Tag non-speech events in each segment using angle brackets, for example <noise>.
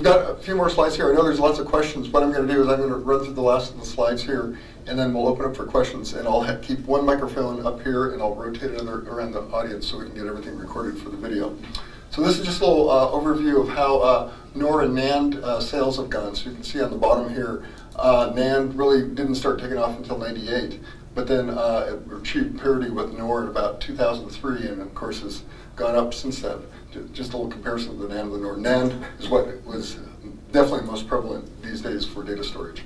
we've got a few more slides here. I know there's lots of questions. What I'm going to do is I'm going to run through the last of the slides here, and then we'll open up for questions. And I'll keep one microphone up here, and I'll rotate it around the audience so we can get everything recorded for the video. So this is just a little uh, overview of how uh, NOR and NAND uh, sales have gone. So you can see on the bottom here, uh, NAND really didn't start taking off until 98, but then uh, it achieved parity with NOR in about 2003, and of course has gone up since then. Just a little comparison of the NAND and the NOR. NAND is what was definitely most prevalent these days for data storage.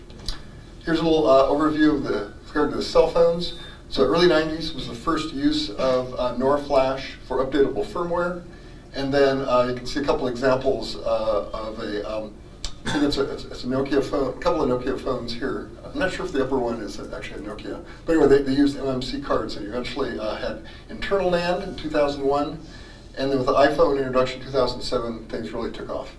Here's a little uh, overview of the regard to the cell phones. So early 90s was the first use of NOR flash for updatable firmware. And then uh, you can see a couple examples uh, of a, um, I think it's a, it's a Nokia phone, a couple of Nokia phones here. I'm not sure if the upper one is actually a Nokia. But anyway, they, they used MMC cards and eventually uh, had internal NAND in 2001. And then with the iPhone introduction in 2007, things really took off.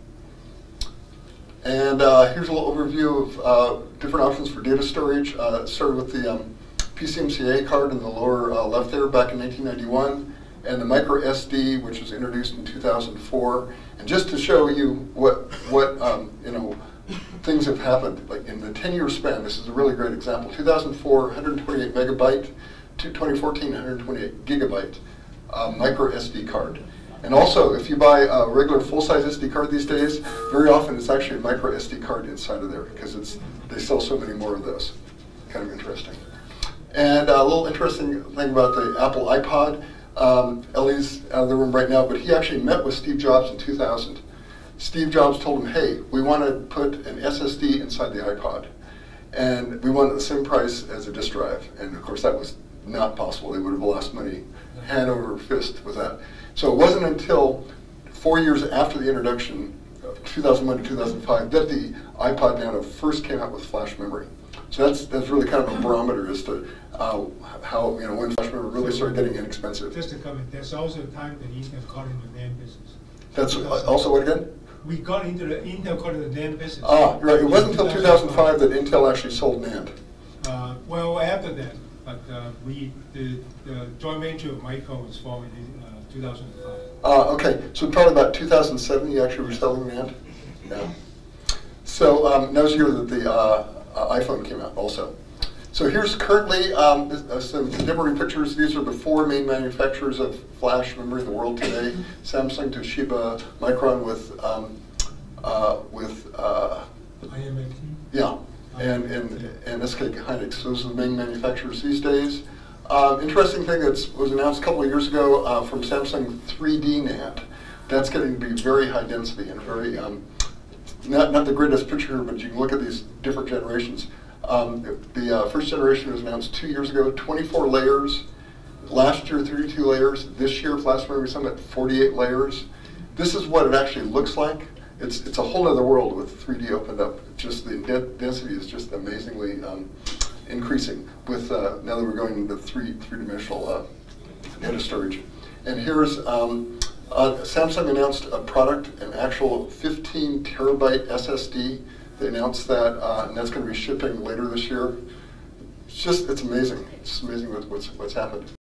And uh, here's a little overview of uh, different options for data storage. Uh, started with the um, PCMCIA card in the lower left there back in 1991, and the micro SD, which was introduced in 2004. And just to show you what what um, you know things have happened, like in the 10-year span, this is a really great example. 2004, 128 megabyte. To 2014, 128 gigabyte uh, micro SD card. And also, if you buy a regular full-size SD card these days, very often it's actually a micro SD card inside of there because it's they sell so many more of those. Kind of interesting. And a little interesting thing about the Apple iPod. Um, Eli's out of the room right now, but he actually met with Steve Jobs in 2000. Steve Jobs told him, "Hey, we want to put an SSD inside the iPod, and we want it the same price as a disk drive." And of course, that was not possible. They would have lost money hand over fist with that. So it wasn't until four years after the introduction of 2001 to 2005 that the iPod Nano first came out with flash memory. So that's that's really kind of a barometer as to uh, how you know when flash memory really started getting inexpensive. Just to comment, there's also a time that Intel got into the NAND business. That's also what again? We got into the, Intel got into the NAND business. Ah, you're right. It wasn't until 2005 that Intel actually sold NAND. Uh, well, after that, but uh, we, the, the joint venture of Micron was formed in uh, 2005. Uh, okay, so probably about 2007 you actually were selling NAND? <laughs> Yeah. So um, that was the year that the uh, iPhone came out also. So here's currently um, uh, some contemporary pictures. These are the four main manufacturers of flash memory in the world today. Samsung, Toshiba, Micron with, um, uh, with uh, yeah, and, and, and SK Hynix. Those are the main manufacturers these days. Um, interesting thing that was announced a couple of years ago uh, from Samsung 3D NAND. That's getting to be very high density and very, um, not, not the greatest picture but you can look at these different generations. Um, the uh, first generation was announced two years ago, 24 layers. Last year, 32 layers. This year, Flash Memory Summit, 48 layers. This is what it actually looks like. It's, it's a whole other world with 3D opened up. Just the de- density is just amazingly um, increasing with uh, now that we're going into three three-dimensional uh, data storage. And here's um, uh, Samsung announced a product, an actual 15 terabyte SSD. They announced that, uh, and that's going to be shipping later this year. It's just, it's amazing. It's amazing what, what's, what's happened.